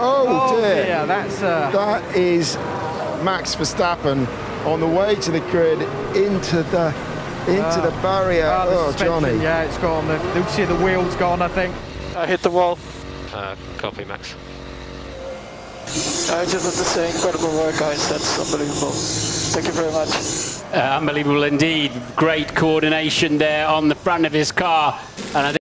Oh, Oh dear. Yeah, that's uh, That is Max Verstappen on the way to the grid into the into ah. the barrier. Uh, oh, Johnny. Yeah, it's gone. The, you see the wheel's gone, I think. I hit the wall. Uh, copy, Max. I just have to say, incredible work, guys. That's unbelievable. Thank you very much. Uh, unbelievable indeed. Great coordination there on the front of his car. And I think